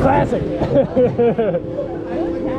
Classic. Okay.